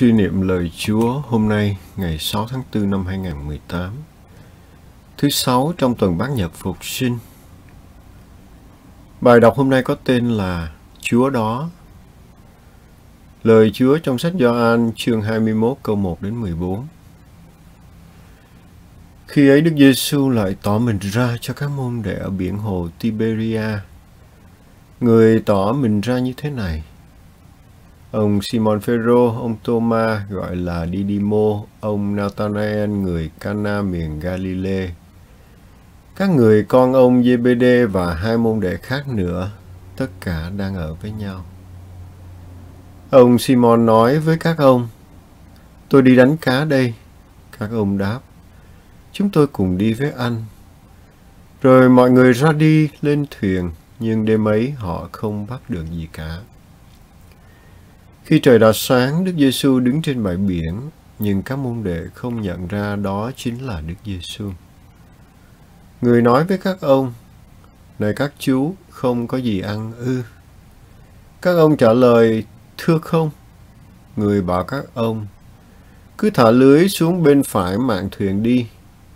Suy niệm lời Chúa hôm nay, ngày 6 tháng 4 năm 2018 Thứ sáu trong tuần bát nhật phục sinh. Bài đọc hôm nay có tên là Chúa đó. Lời Chúa trong sách Gioan chương 21 câu 1 đến 14 Khi ấy Đức Giêsu lại tỏ mình ra cho các môn đệ ở biển hồ Tiberia. Người tỏ mình ra như thế này. Ông Simon Phêrô, ông Thomas gọi là Didimo, ông Nathanael người Cana miền Galilee. Các người con ông Zebede và hai môn đệ khác nữa, tất cả đang ở với nhau. Ông Simon nói với các ông, tôi đi đánh cá đây. Các ông đáp, chúng tôi cùng đi với anh. Rồi mọi người ra đi lên thuyền, nhưng đêm ấy họ không bắt được gì cả. Khi trời đã sáng, Đức Giêsu đứng trên bãi biển, nhưng các môn đệ không nhận ra đó chính là Đức Giêsu. Người nói với các ông, Này các chú, không có gì ăn ư. Các ông trả lời, Thưa không. Người bảo các ông, Cứ thả lưới xuống bên phải mạn thuyền đi,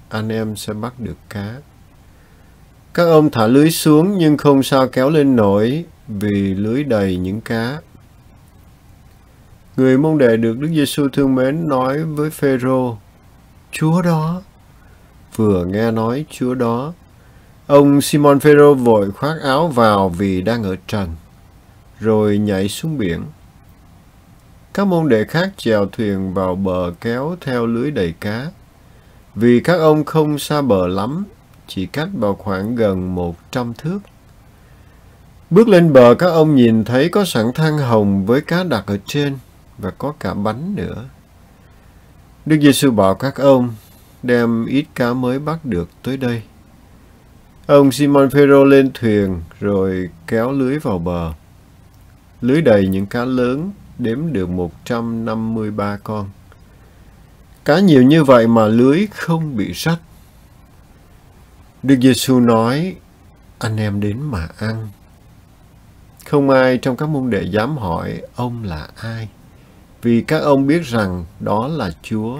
anh em sẽ bắt được cá. Các ông thả lưới xuống nhưng không sao kéo lên nổi vì lưới đầy những cá Người môn đệ được Đức Giêsu thương mến nói với Phêrô, Chúa đó. Vừa nghe nói Chúa đó, ông Simon Phêrô vội khoác áo vào vì đang ở trần, rồi nhảy xuống biển. Các môn đệ khác chèo thuyền vào bờ kéo theo lưới đầy cá, vì các ông không xa bờ lắm, chỉ cách vào khoảng gần một trăm thước. Bước lên bờ các ông nhìn thấy có sẵn than hồng với cá đặt ở trên và có cả bánh nữa. Đức Giêsu bảo các ông đem ít cá mới bắt được tới đây. Ông Simon Phêrô lên thuyền rồi kéo lưới vào bờ. Lưới đầy những cá lớn đếm được 153 con. Cá nhiều như vậy mà lưới không bị rách. Đức Giêsu nói, anh em đến mà ăn. Không ai trong các môn đệ dám hỏi ông là ai vì các ông biết rằng đó là Chúa.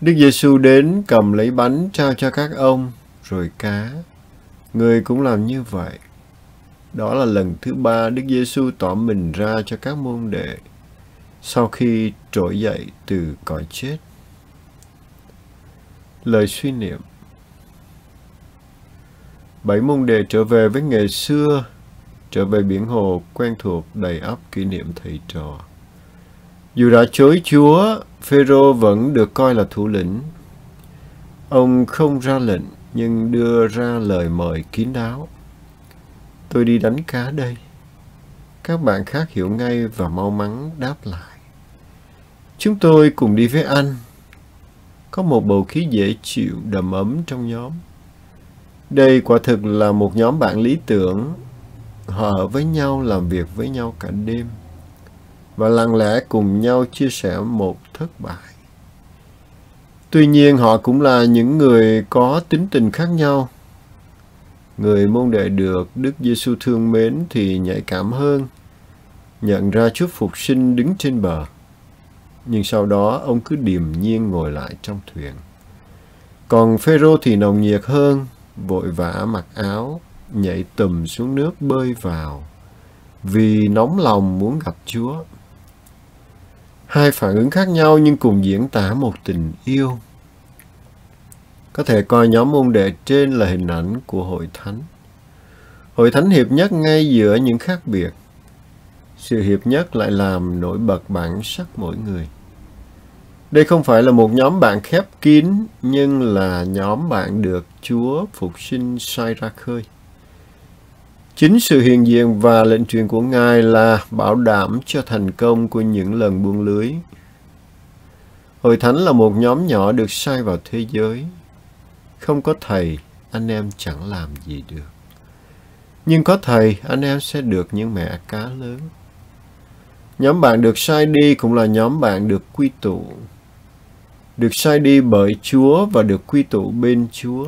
Đức Giêsu đến cầm lấy bánh trao cho các ông, rồi cá. Người cũng làm như vậy. Đó là lần thứ ba Đức Giêsu tỏ mình ra cho các môn đệ sau khi trỗi dậy từ cõi chết. Lời suy niệm Bảy môn đệ trở về với nghề xưa, trở về biển hồ quen thuộc đầy ắp kỷ niệm thầy trò. Dù đã chối Chúa, Phêrô vẫn được coi là thủ lĩnh. Ông không ra lệnh nhưng đưa ra lời mời kín đáo. Tôi đi đánh cá đây. Các bạn khác hiểu ngay và mau mắn đáp lại. Chúng tôi cùng đi với anh. Có một bầu khí dễ chịu, đầm ấm trong nhóm. Đây quả thực là một nhóm bạn lý tưởng. Họ ở với nhau, làm việc với nhau cả đêm và lặng lẽ cùng nhau chia sẻ một thất bại. Tuy nhiên họ cũng là những người có tính tình khác nhau. Người môn đệ được Đức Giêsu thương mến thì nhạy cảm hơn, nhận ra Chúa Phục sinh đứng trên bờ. Nhưng sau đó ông cứ điềm nhiên ngồi lại trong thuyền. Còn Phêrô thì nồng nhiệt hơn, vội vã mặc áo, nhảy tùm xuống nước bơi vào, vì nóng lòng muốn gặp Chúa. Hai phản ứng khác nhau nhưng cùng diễn tả một tình yêu. Có thể coi nhóm môn đệ trên là hình ảnh của hội thánh. Hội thánh hiệp nhất ngay giữa những khác biệt. Sự hiệp nhất lại làm nổi bật bản sắc mỗi người. Đây không phải là một nhóm bạn khép kín, nhưng là nhóm bạn được Chúa phục sinh sai ra khơi. Chính sự hiện diện và lệnh truyền của Ngài là bảo đảm cho thành công của những lần buông lưới. Hội Thánh là một nhóm nhỏ được sai vào thế giới. Không có Thầy, anh em chẳng làm gì được. Nhưng có Thầy, anh em sẽ được những mẹ cá lớn. Nhóm bạn được sai đi cũng là nhóm bạn được quy tụ. Được sai đi bởi Chúa và được quy tụ bên Chúa.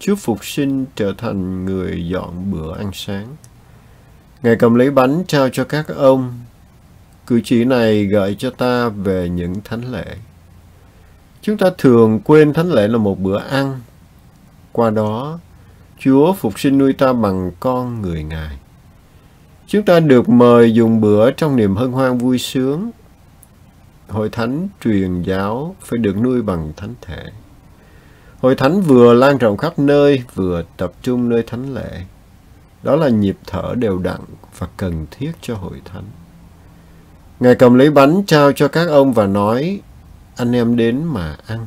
Chúa Phục sinh trở thành người dọn bữa ăn sáng. Ngài cầm lấy bánh trao cho các ông. Cử chỉ này gợi cho ta về những thánh lễ. Chúng ta thường quên thánh lễ là một bữa ăn. Qua đó, Chúa phục sinh nuôi ta bằng con người Ngài. Chúng ta được mời dùng bữa trong niềm hân hoan vui sướng. Hội thánh truyền giáo phải được nuôi bằng thánh thể. Hội thánh vừa lan rộng khắp nơi, vừa tập trung nơi thánh lễ. Đó là nhịp thở đều đặn và cần thiết cho hội thánh. Ngài cầm lấy bánh trao cho các ông và nói, anh em đến mà ăn.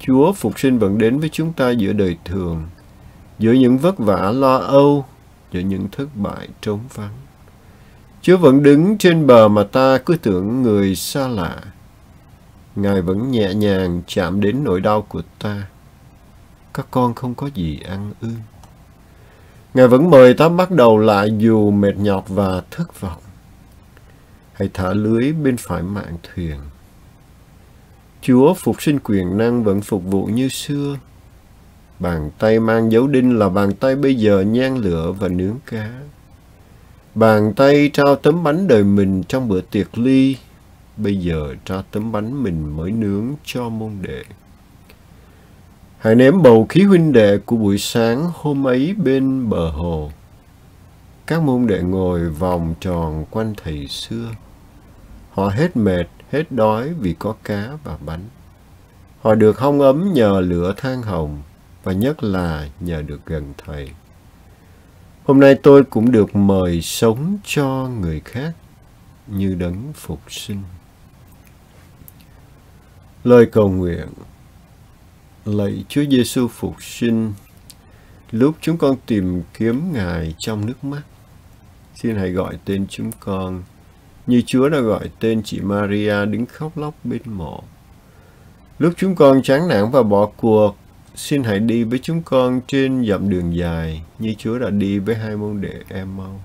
Chúa phục sinh vẫn đến với chúng ta giữa đời thường, giữa những vất vả lo âu, giữa những thất bại trống vắng. Chúa vẫn đứng trên bờ mà ta cứ tưởng người xa lạ. Ngài vẫn nhẹ nhàng chạm đến nỗi đau của ta. Các con không có gì ăn ư. Ngài vẫn mời ta bắt đầu lại dù mệt nhọc và thất vọng. Hãy thả lưới bên phải mạng thuyền. Chúa phục sinh quyền năng vẫn phục vụ như xưa. Bàn tay mang dấu đinh là bàn tay bây giờ nhan lửa và nướng cá. Bàn tay trao tấm bánh đời mình trong bữa tiệc ly, bây giờ cho tấm bánh mình mới nướng cho môn đệ. Hãy ném bầu khí huynh đệ của buổi sáng hôm ấy bên bờ hồ. Các môn đệ ngồi vòng tròn quanh thầy xưa. Họ hết mệt, hết đói vì có cá và bánh. Họ được hong ấm nhờ lửa than hồng và nhất là nhờ được gần thầy. Hôm nay tôi cũng được mời sống cho người khác như đấng phục sinh. Lời cầu nguyện Lạy Chúa Giêsu phục sinh, lúc chúng con tìm kiếm Ngài trong nước mắt, xin hãy gọi tên chúng con như Chúa đã gọi tên chị Maria đứng khóc lóc bên mộ. Lúc chúng con chán nản và bỏ cuộc, xin hãy đi với chúng con trên dặm đường dài như Chúa đã đi với hai môn đệ em mau.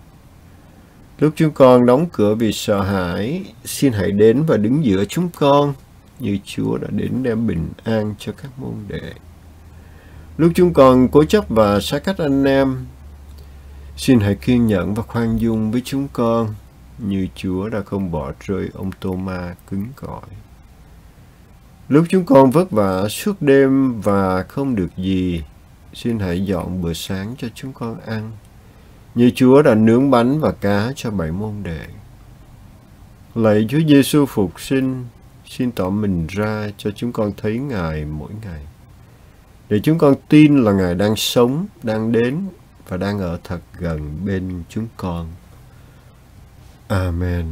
Lúc chúng con đóng cửa vì sợ hãi, xin hãy đến và đứng giữa chúng con như Chúa đã đến đem bình an cho các môn đệ. Lúc chúng con cố chấp và xa cách anh em, xin hãy kiên nhẫn và khoan dung với chúng con như Chúa đã không bỏ rơi ông Tô-ma cứng cỏi. Lúc chúng con vất vả suốt đêm và không được gì, xin hãy dọn bữa sáng cho chúng con ăn, như Chúa đã nướng bánh và cá cho bảy môn đệ. Lạy Chúa Giêsu phục sinh, xin tỏ mình ra cho chúng con thấy Ngài mỗi ngày. Để chúng con tin là Ngài đang sống, đang đến và đang ở thật gần bên chúng con. Amen.